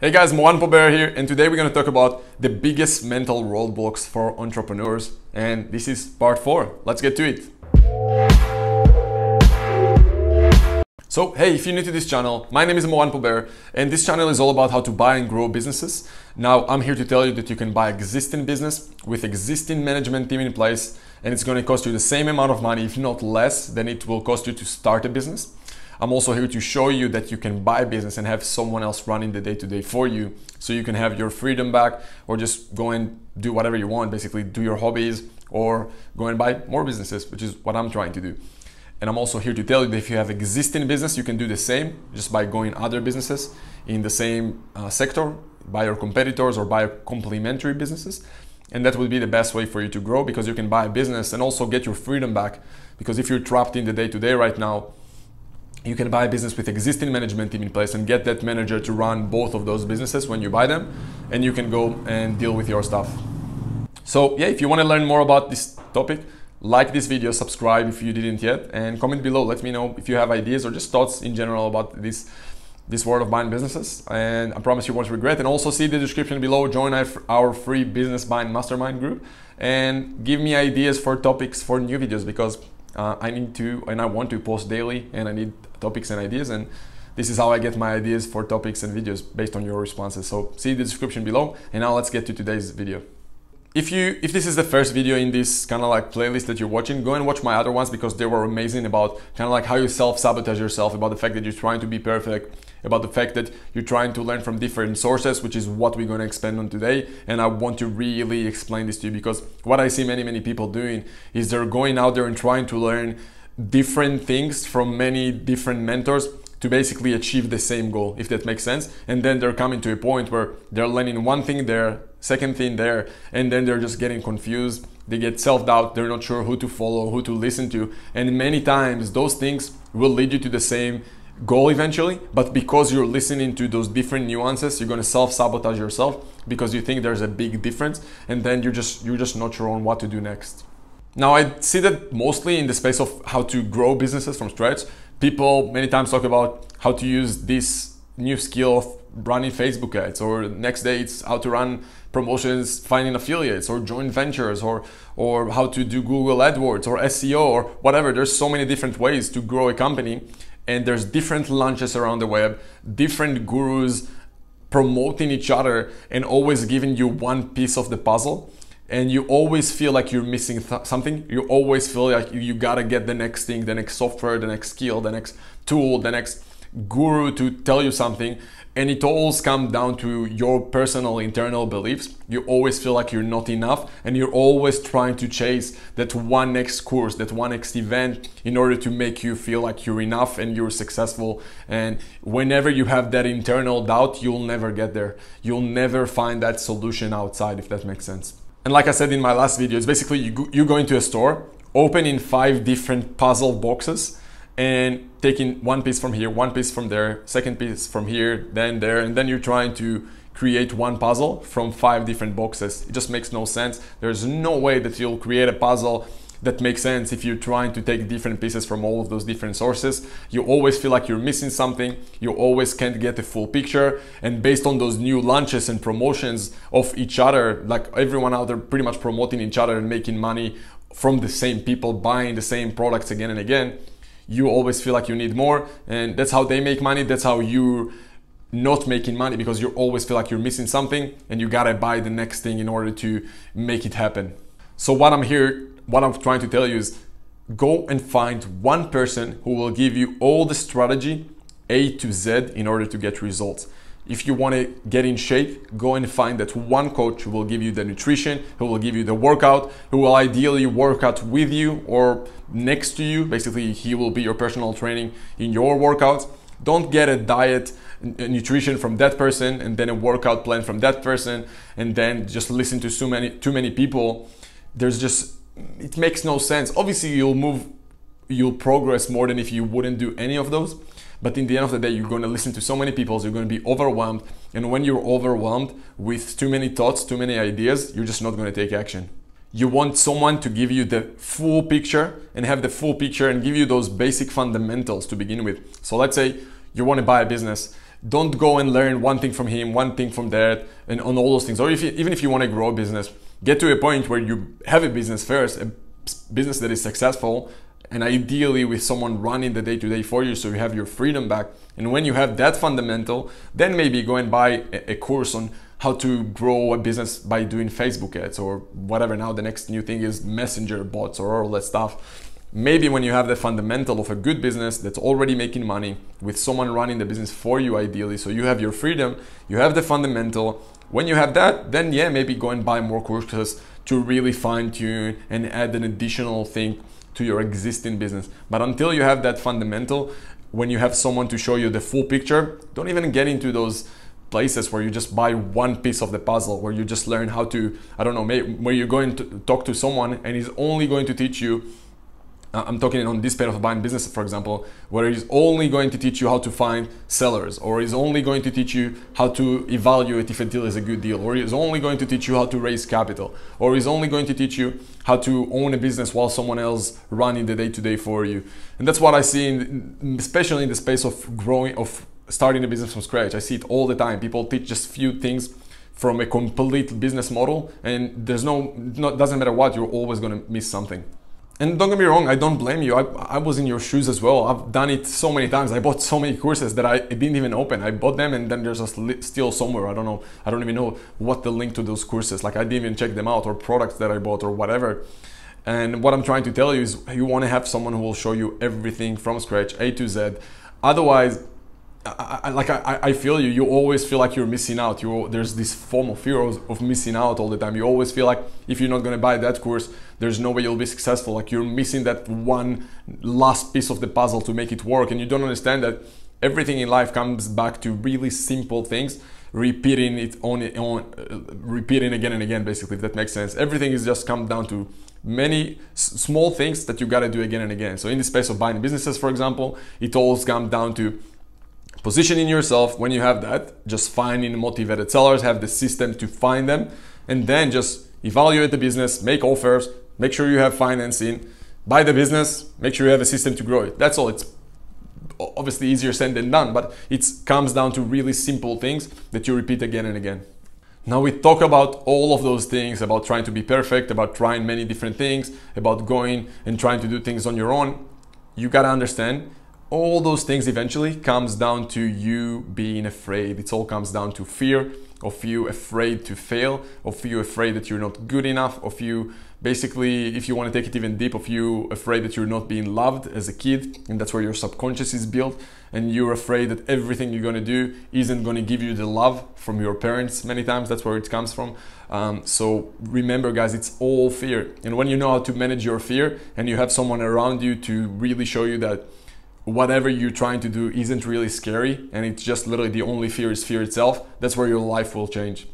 Hey guys, Moran Pober here, and today we're going to talk about the biggest mental roadblocks for entrepreneurs. And this is part four. Let's get to it. So, hey, if you're new to this channel, my name is Moran Pober, and this channel is all about how to buy and grow businesses. Now, I'm here to tell you that you can buy existing business with existing management team in place, and it's going to cost you the same amount of money, if not less, than it will cost you to start a business. I'm also here to show you that you can buy business and have someone else running the day to day for you so you can have your freedom back or just go and do whatever you want, basically do your hobbies or go and buy more businesses, which is what I'm trying to do. And I'm also here to tell you that if you have existing business, you can do the same just by going other businesses in the same uh, sector, buy your competitors or buy complementary businesses. And that will be the best way for you to grow because you can buy a business and also get your freedom back. Because if you're trapped in the day to day right now, you can buy a business with existing management team in place and get that manager to run both of those businesses when you buy them and you can go and deal with your stuff. So yeah if you want to learn more about this topic like this video subscribe if you didn't yet and comment below. Let me know if you have ideas or just thoughts in general about this this world of buying businesses and i promise you won't regret. And also see the description below. Join our free business buying mastermind group and give me ideas for topics for new videos because uh, I need to and I want to post daily and I need topics and ideas and this is how I get my ideas for topics and videos based on your responses. So see the description below and now let's get to today's video. If you if this is the first video in this kind of like playlist that you're watching, go and watch my other ones because they were amazing about kind of like how you self-sabotage yourself, about the fact that you're trying to be perfect, about the fact that you're trying to learn from different sources, which is what we're going to expand on today. And I want to really explain this to you because what I see many, many people doing is they're going out there and trying to learn different things from many different mentors to basically achieve the same goal, if that makes sense. And then they're coming to a point where they're learning one thing there, second thing there, and then they're just getting confused. They get self doubt, they're not sure who to follow, who to listen to. And many times those things will lead you to the same goal eventually, but because you're listening to those different nuances, you're gonna self-sabotage yourself because you think there's a big difference and then you're just you're just not sure on what to do next. Now I see that mostly in the space of how to grow businesses from scratch people many times talk about how to use this new skill of running Facebook ads, or next day it's how to run promotions, finding affiliates, or joint ventures, or or how to do Google AdWords or SEO or whatever. There's so many different ways to grow a company, and there's different launches around the web, different gurus promoting each other, and always giving you one piece of the puzzle and you always feel like you're missing th- something. You always feel like you, you gotta get the next thing, the next software, the next skill, the next tool, the next guru to tell you something. And it all comes down to your personal internal beliefs. You always feel like you're not enough, and you're always trying to chase that one next course, that one next event in order to make you feel like you're enough and you're successful. And whenever you have that internal doubt, you'll never get there. You'll never find that solution outside, if that makes sense. And like I said in my last video, it's basically you go, you go into a store, opening five different puzzle boxes and taking one piece from here, one piece from there, second piece from here, then there, and then you're trying to create one puzzle from five different boxes. It just makes no sense. There's no way that you'll create a puzzle that makes sense if you're trying to take different pieces from all of those different sources. You always feel like you're missing something. You always can't get the full picture. And based on those new launches and promotions of each other, like everyone out there pretty much promoting each other and making money from the same people buying the same products again and again, you always feel like you need more. And that's how they make money. That's how you not making money because you always feel like you're missing something and you gotta buy the next thing in order to make it happen. So what I'm here what I'm trying to tell you is go and find one person who will give you all the strategy A to Z in order to get results. If you want to get in shape, go and find that one coach who will give you the nutrition, who will give you the workout, who will ideally work out with you or next to you. Basically, he will be your personal training in your workouts. Don't get a diet nutrition from that person and then a workout plan from that person and then just listen to so many too many people. There's just it makes no sense. Obviously, you'll move, you'll progress more than if you wouldn't do any of those. But in the end of the day, you're going to listen to so many people, so you're going to be overwhelmed. And when you're overwhelmed with too many thoughts, too many ideas, you're just not going to take action. You want someone to give you the full picture and have the full picture and give you those basic fundamentals to begin with. So let's say you want to buy a business don't go and learn one thing from him, one thing from that, and on all those things. Or if you, even if you want to grow a business, get to a point where you have a business first, a business that is successful, and ideally with someone running the day to day for you so you have your freedom back. And when you have that fundamental, then maybe go and buy a, course on how to grow a business by doing Facebook ads or whatever. Now the next new thing is messenger bots or all that stuff. Maybe when you have the fundamental of a good business that's already making money with someone running the business for you, ideally, so you have your freedom, you have the fundamental. When you have that, then yeah, maybe go and buy more courses to really fine tune and add an additional thing to your existing business. But until you have that fundamental, when you have someone to show you the full picture, don't even get into those places where you just buy one piece of the puzzle, where you just learn how to, I don't know, where you're going to talk to someone and he's only going to teach you Uh, I'm talking on this pair of buying business, for example, where he's only going to teach you how to find sellers, or he's only going to teach you how to evaluate if a deal is a good deal, or he's only going to teach you how to raise capital, or he's only going to teach you how to own a business while someone else running the day to day for you. And that's what I see, in, especially in the space of growing, of starting a business from scratch. I see it all the time. People teach just few things from a complete business model, and there's no, no doesn't matter what, you're always going to miss something. And don't get me wrong, I don't blame you. I, I was in your shoes as well. I've done it so many times. I bought so many courses that I didn't even open. I bought them and then there's just still somewhere. I don't know. I don't even know what the link to those courses. Like I didn't even check them out or products that I bought or whatever. And what I'm trying to tell you is you want to have someone who will show you everything from scratch, A to Z. Otherwise, I, I, like I, I feel you. You always feel like you're missing out. You there's this form of fear of, missing out all the time. You always feel like if you're not going to buy that course, there's no way you'll be successful. Like you're missing that one last piece of the puzzle to make it work, and you don't understand that everything in life comes back to really simple things, repeating it on, on uh, repeating again and again. Basically, if that makes sense. Everything is just come down to many small things that you got to do again and again. So in the space of buying businesses, for example, it all comes down to positioning yourself when you have that just finding motivated sellers have the system to find them and then just evaluate the business make offers make sure you have financing buy the business make sure you have a system to grow it. That's all. It's obviously easier said than done but it comes down to really simple things that you repeat again and again. Now we talk about all of those things about trying to be perfect about trying many different things about going and trying to do things on your own. You got to understand all those things eventually comes down to you being afraid. It all comes down to fear of you afraid to fail, of you afraid that you're not good enough, of you basically, if you want to take it even deep, of you afraid that you're not being loved as a kid, and that's where your subconscious is built, and you're afraid that everything you're going to do isn't going to give you the love from your parents. Many times that's where it comes from. Um, so remember, guys, it's all fear, and when you know how to manage your fear, and you have someone around you to really show you that whatever you're trying to do isn't really scary and it's just literally the only fear is fear itself, that's where your life will change.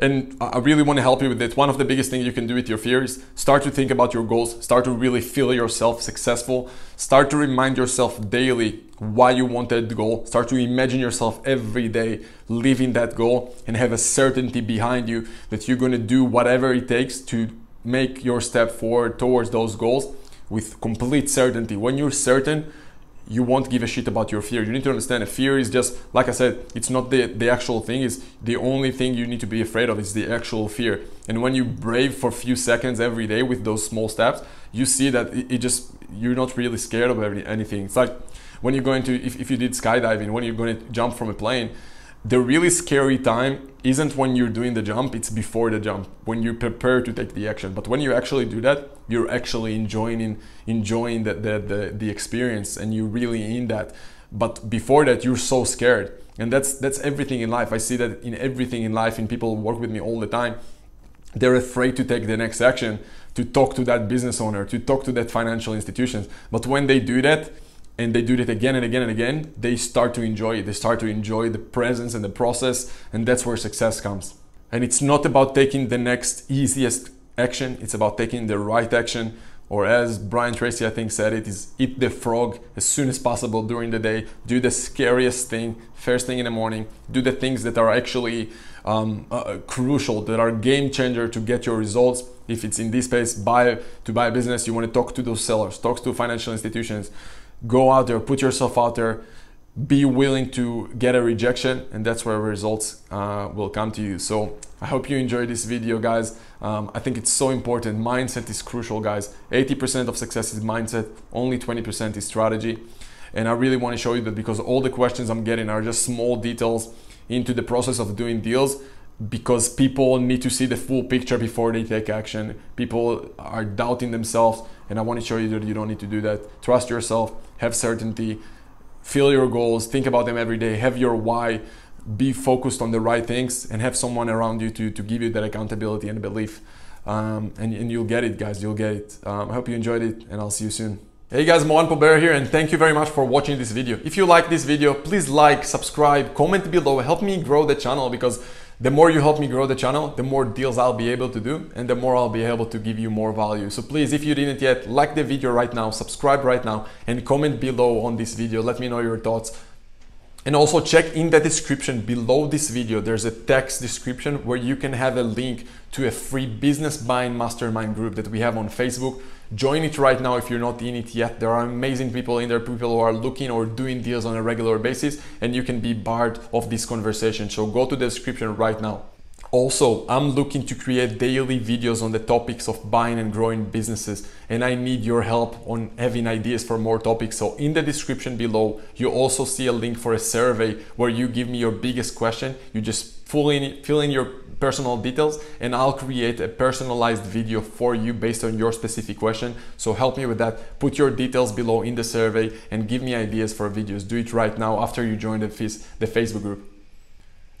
And I really want to help you with it. One of the biggest things you can do with your fear is start to think about your goals, start to really feel yourself successful, start to remind yourself daily why you want that goal, start to imagine yourself every day living that goal and have a certainty behind you that you're going to do whatever it takes to make your step forward towards those goals with complete certainty. When you're certain, you won't give a shit about your fear. You need to understand a fear is just, like I said, it's not the, the actual thing, is the only thing you need to be afraid of is the actual fear. And when you brave for a few seconds every day with those small steps, you see that it, it just, you're not really scared of anything. It's like when you're going to, if, if you did skydiving, when you're going to jump from a plane, the really scary time isn't when you're doing the jump, it's before the jump, when you prepare to take the action. But when you actually do that, you're actually enjoying enjoying the, the, the, the experience and you're really in that. But before that, you're so scared. And that's that's everything in life. I see that in everything in life, and people work with me all the time. They're afraid to take the next action, to talk to that business owner, to talk to that financial institution. But when they do that, and they do it again and again and again, they start to enjoy it. They start to enjoy the presence and the process, and that's where success comes. And it's not about taking the next easiest action, it's about taking the right action. Or as Brian Tracy, I think, said it, is eat the frog as soon as possible during the day. Do the scariest thing first thing in the morning. Do the things that are actually um, uh, crucial, that are game changer to get your results. If it's in this space, buy to buy a business, you want to talk to those sellers, talk to financial institutions, go out there, put yourself out there, be willing to get a rejection and that's where results uh, will come to you. So i hope you enjoyed this video guys. Um, i think it's so important. Mindset is crucial guys. 80% of success is mindset. Only 20% is strategy. And i really want to show you that because all the questions i'm getting are just small details into the process of doing deals because people need to see the full picture before they take action. People are doubting themselves and i want to show you that you don't need to do that trust yourself have certainty feel your goals, think about them every day, have your why, be focused on the right things, and have someone around you to, to give you that accountability and belief. Um, and, and you'll get it, guys, you'll get it. Um, I hope you enjoyed it, and I'll see you soon. Hey guys, Moran Pober here and thank you very much for watching this video. If you like this video, please like, subscribe, comment below, help me grow the channel because the more you help me grow the channel, the more deals I'll be able to do and the more I'll be able to give you more value. So please, if you didn't yet, like the video right now, subscribe right now and comment below on this video. Let me know your thoughts. And also check in the description below this video, there's a text description where you can have a link to a free business buying mastermind group that we have on Facebook. Join it right now if you're not in it yet. There are amazing people in there, people who are looking or doing deals on a regular basis, and you can be part of this conversation. So go to the description right now. Also, I'm looking to create daily videos on the topics of buying and growing businesses, and I need your help on having ideas for more topics. So, in the description below, you also see a link for a survey where you give me your biggest question. You just fill in, fill in your personal details, and I'll create a personalized video for you based on your specific question. So, help me with that. Put your details below in the survey and give me ideas for videos. Do it right now after you join the, Facebook group.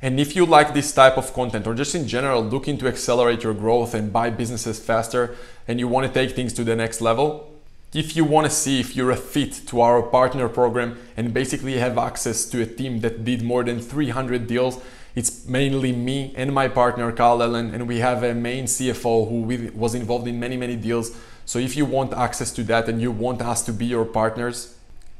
And if you like this type of content or just in general looking to accelerate your growth and buy businesses faster and you want to take things to the next level, if you want to see if you're a fit to our partner program and basically have access to a team that did more than 300 deals, it's mainly me and my partner Carl Allen, and we have a main CFO who was involved in many, many deals. So if you want access to that and you want us to be your partners,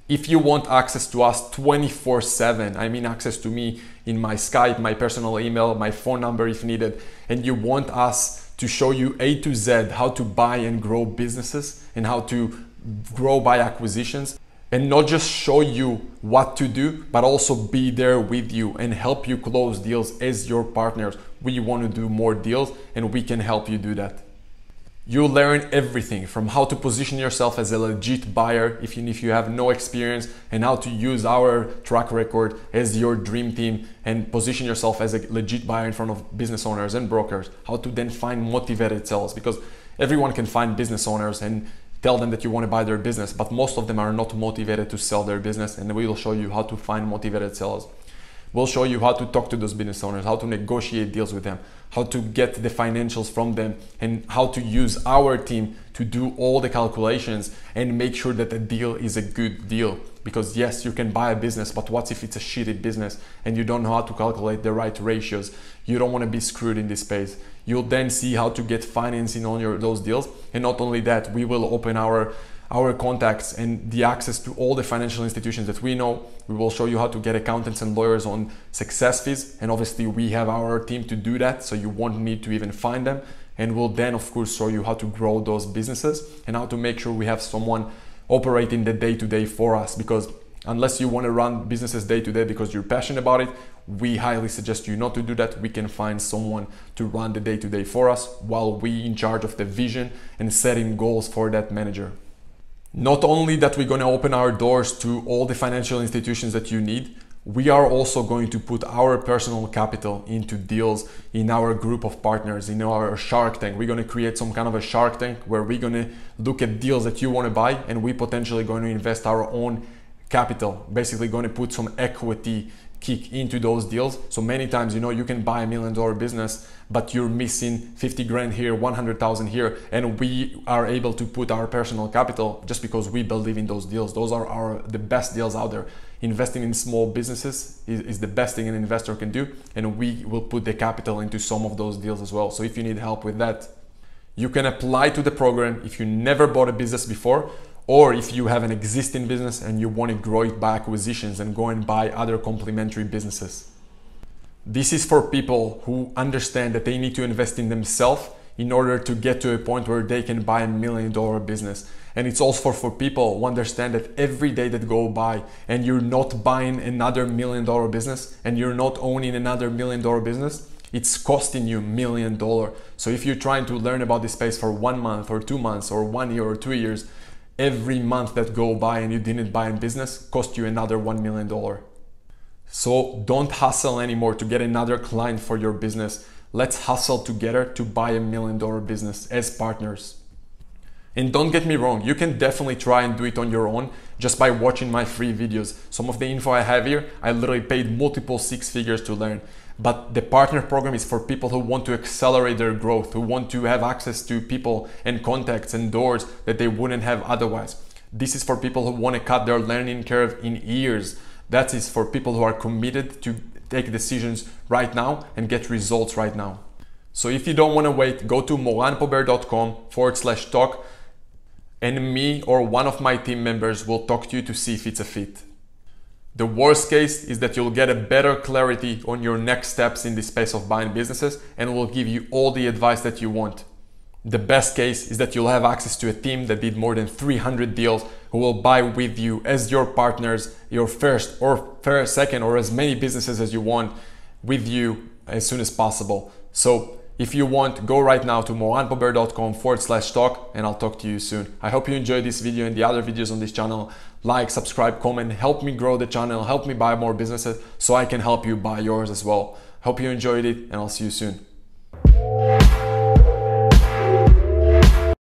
if you want access to us 24 7, I mean access to me in my Skype, my personal email, my phone number if needed, and you want us to show you A to Z how to buy and grow businesses and how to grow by acquisitions, and not just show you what to do, but also be there with you and help you close deals as your partners. We want to do more deals and we can help you do that. You'll learn everything from how to position yourself as a legit buyer even if you have no experience and how to use our track record as your dream team and position yourself as a legit buyer in front of business owners and brokers. How to then find motivated sellers because everyone can find business owners and tell them that you want to buy their business, but most of them are not motivated to sell their business and we will show you how to find motivated sellers. We'll show you how to talk to those business owners, how to negotiate deals with them, how to get the financials from them, and how to use our team to do all the calculations and make sure that the deal is a good deal. Because yes, you can buy a business, but what if it's a shitty business and you don't know how to calculate the right ratios? You don't want to be screwed in this space. You'll then see how to get financing on your those deals. And not only that, we will open our our contacts and the access to all the financial institutions that we know. We will show you how to get accountants and lawyers on success fees. And obviously, we have our team to do that, so you won't need to even find them. And we'll then, of course, show you how to grow those businesses and how to make sure we have someone operating the day to day for us. Because unless you want to run businesses day to day because you're passionate about it, we highly suggest you not to do that. We can find someone to run the day to day for us while we in charge of the vision and setting goals for that manager. Not only that we're going to open our doors to all the financial institutions that you need, we are also going to put our personal capital into deals in our group of partners, in our Shark Tank. We're going to create some kind of a Shark Tank where we're going to look at deals that you want to buy and we potentially going to invest our own capital, basically going to put some equity kick into those deals. So many times, you know, you can buy a million dollar business, but you're missing 50 grand here, 100,000 here. And we are able to put our personal capital just because we believe in those deals. Those are our, the best deals out there. Investing in small businesses is, is the best thing an investor can do. And we will put the capital into some of those deals as well. So if you need help with that, you can apply to the program if you never bought a business before or if you have an existing business and you want to grow it by acquisitions and go and buy other complementary businesses. This is for people who understand that they need to invest in themselves in order to get to a point where they can buy a million dollar business. And it's also for, people who understand that every day that go by and you're not buying another million dollar business and you're not owning another million dollar business, it's costing you million dollar. So if you're trying to learn about this space for one month or two months or one year or two years, every month that go by and you didn't buy in business cost you another one million dollar. So don't hustle anymore to get another client for your business. Let's hustle together to buy a million dollar business as partners. And don't get me wrong, you can definitely try and do it on your own just by watching my free videos. Some of the info I have here, I literally paid multiple six figures to learn. But the partner program is for people who want to accelerate their growth, who want to have access to people and contacts and doors that they wouldn't have otherwise. This is for people who want to cut their learning curve in years. That is for people who are committed to take decisions right now and get results right now. So if you don't want to wait, go to moranpober.com forward slash talk and me or one of my team members will talk to you to see if it's a fit. The worst case is that you'll get a better clarity on your next steps in the space of buying businesses and will give you all the advice that you want. The best case is that you'll have access to a team that did more than 300 deals who will buy with you as your partners, your first or first, second, or as many businesses as you want with you as soon as possible. So if you want, go right now to moranpober.com forward slash talk and I'll talk to you soon. I hope you enjoyed this video and the other videos on this channel like, subscribe, comment, help me grow the channel, help me buy more businesses so I can help you buy yours as well. Hope you enjoyed it and I'll see you soon.